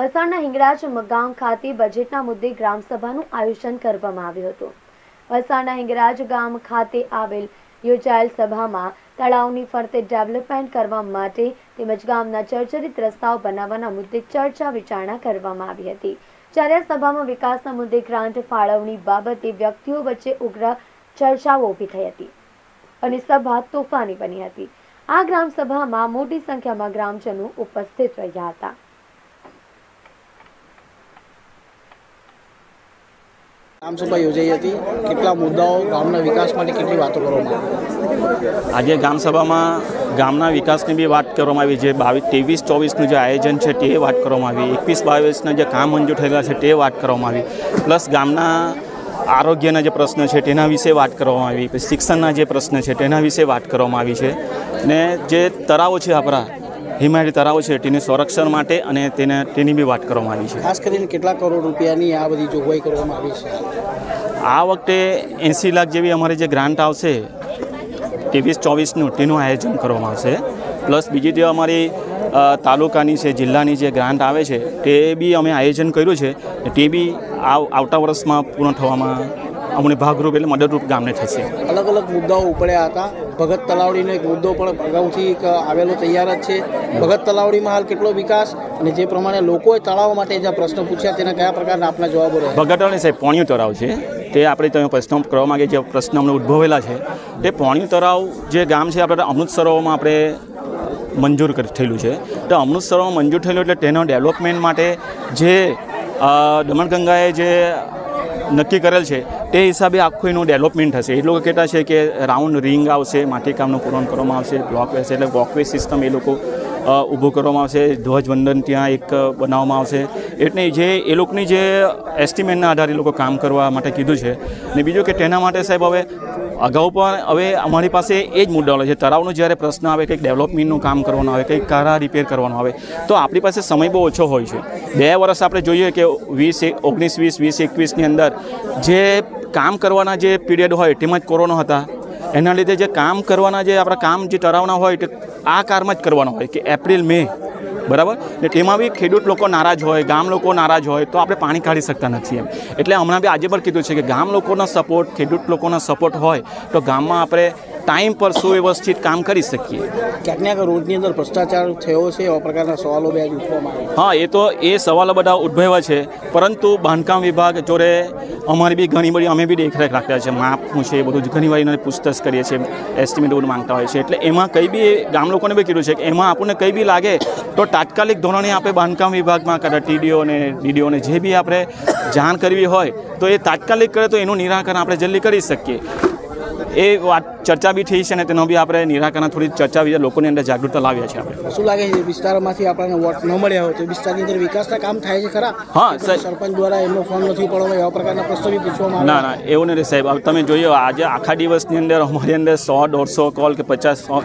વલસાડના હિંગળાજ ગામ ખાતે બજેટના મુદ્દે ગ્રામસભાનું આયોજન કરવામાં આવ્યું હતું. વલસાડના હિંગરાજ ગામ ખાતે આવેલ યોજાયેલ સભામાં તળાવની ફરતે ડેવલપમેન્ટ કરવા માટે તેમજ ગામના ચર્ચરિત રસ્તાઓ બનાવવાના મુદ્દે ચર્ચા વિચારણા કરવામાં આવી હતી. જ્યારે આ સભામાં વિકાસના મુદ્દે ગ્રાન્ટ ફાળવણી બાબતે વ્યક્તિઓ વચ્ચે ઉગ્ર ચર્ચાઓ ઊભી થઈ હતી અને સભા તોફાની બની હતી. આ ગ્રામ સભામાં મોટી સંખ્યામાં ગ્રામજનો ઉપસ્થિત રહ્યા હતા. ગ્રામસભા યોજાઈ હતી? કેટલા મુદ્દાઓ ગામના વિકાસ માટે કેટલી વાતો કરવામાં આવી? આજે ગ્રામસભામાં ગામના વિકાસની બી વાત કરવામાં આવી છે બાવીસ, ત્રેવીસ, ચોવીસનું જે આયોજન છે તે વાત કરવામાં આવી, એકવીસ, બાવીસના જે કામ મંજૂર થયેલા છે તે વાત કરવામાં આવી, પ્લસ ગામના આરોગ્યના જે પ્રશ્ન છે તેના વિશે વાત કરવામાં આવી શિક્ષણના જે પ્રશ્ન છે તેના વિશે વાત કરવામાં આવી છે, ને જે તળાવો છે આપણા હિમાયતી તળાવો છે તેની સંરક્ષણ માટે અને તેને તેની બી વાત કરવામાં આવી છે. ખાસ કરીને કેટલા કરોડ રૂપિયાની આ બધી જોગવાઈ કરવામાં આવી છે? આ વખતે એંસી લાખ જેવી અમારી જે ગ્રાન્ટ આવશે ત્રેવીસ ચોવીસનું તેનું આયોજન કરવામાં આવશે. પ્લસ બીજી જે અમારી તાલુકાની છે જિલ્લાની જે ગ્રાન્ટ આવે છે તે બી અમે આયોજન કર્યું છે તે બી આવ આવતા વર્ષમાં પૂર્ણ થવામાં અમને ભાગરૂપ એટલે મદદરૂપ ગામને થશે. અલગ અલગ મુદ્દાઓ ઉપડ્યા હતા. ભગત તલાવડીનો એક મુદ્દો પણ અગાઉથી આવેલો તૈયાર જ છે. ભગત તલાવડીમાં હાલ કેટલો વિકાસ અને જે પ્રમાણે લોકોએ તળાવ માટે જે પ્રશ્ન પૂછ્યા તેના કયા પ્રકારના આપના જવાબો રહ્યા ભગતવાણી સાહેબ પોણિયું તળાવ છે. તે આપણે તમે પ્રશ્નો કરવા માગે જે પ્રશ્ન અમને ઉદ્ભવેલા છે. તે પોણિયું તળાવ જે ગામ છે આપણે અમૃત સરોવરમાં આપણે મંજૂર થયેલું છે. તો અમૃત સરોવર મંજૂર થયેલું એટલે તેનો ડેવલપમેન્ટ માટે જે દમણગંગાએ જે નક્કી કરેલ છે. તે હિસાબે આખું એનું ડેવલપમેન્ટ થશે એ લોકો કહેતા છે કે રાઉન્ડ રિંગ આવશે, માટીકામનું પૂરણ કરવામાં આવશે બ્લોક વેસ એટલે વોકવે સિસ્ટમ એ લોકો ઊભું કરવામાં આવશે. ધ્વજવંદન ત્યાં એક બનાવવામાં આવશે. એટલે જે એ લોકોની જે એસ્ટિમેટના આધારે એ લોકો કામ કરવા માટે કીધું છે. ને બીજું કે તેના માટે સાહેબ હવે અગાઉ પણ હવે અમારી પાસે એ જ મુદ્દાઓ છે. તળાવનો જ્યારે પ્રશ્ન આવે, કંઈક ડેવલપમેન્ટનું કામ કરવાનું આવે, કંઈક કારા રિપેર કરવાનું આવે, તો આપણી પાસે સમય બહુ ઓછો હોય છે. બે વર્ષ આપણે જોઈએ કે વીસ ઓગણીસ વીસ વીસ એકવીસની અંદર જે કામ કરવાના જે પીરિયડ હોય, તેમાં જ કોરોના હતા. એના લીધે જે કામ કરવાના જે આપણા કામ જે ટરાવના હોય, તે આ કારમાં જ કરવાના હોય, કે એપ્રિલ, મે. બરાબર? ને તેમાં બી ખેડૂત લોકો નારાજ હોય, ગામ લોકો નારાજ હોય, તો આપણે પાણી કાઢી શકતા નથી એમ. એટલે હમણાં બી આજે પણ કીધું છે કે ગામ લોકોનો સપોર્ટ ખેડૂત લોકોનો સપોર્ટ હોય, તો ગામમાં આપણે ટાઈમ પર સુવ્યવસ્થિત કામ કરી શકીએ. ક્યાંક ને રોડની અંદર ભ્રષ્ટાચાર થયો છે એવા પ્રકારના સવાલો બે ઉઠવામાં હા એ તો એ સવાલો બધા ઉદ્ભવ્યા છે. પરંતુ બાંધકામ વિભાગ જોડે અમારી બી ઘણી બધી અમે બી દેખરેખ રાખતા છે માપ શું છે એ બધું જ ઘણી વાર એને પૂછતાછ કરીએ છીએ એસ્ટિમેટ બધું માંગતા હોય છે. એટલે એમાં કંઈ બી ગામ લોકોને બી કીધું છે કે એમાં આપણને કંઈ બી લાગે તો તાત્કાલિક ધોરણે આપણે બાંધકામ વિભાગમાં કદાચ ટીડીઓને ડીડીઓને જે બી આપણે જાણ કરવી હોય તો એ તાત્કાલિક કરે તો એનું નિરાકરણ આપણે જલ્દી કરી શકીએ. એ વાત ચર્ચા બી થઈ છે અને તેનો બી આપણે નિરાકરણ થોડી ચર્ચા બી લોકોની અંદર જાગૃતતા લાવીએ છે આપણે. શું લાગે છે વિસ્તારમાંથી આપણને વોટ ન મળ્યા હોય તો વિસ્તારની અંદર વિકાસના કામ થાય છે ખરા? હા, સરપંચ દ્વારા એમનો ફોન નથી પડવાનો એવા પ્રકારના પ્રશ્નો બી પૂછવામાં ના ના એવું નથી સાહેબ. તમે જોઈએ આજે આખા દિવસની અંદર અમારી અંદર સો દોઢસો કોલ કે પચાસ સો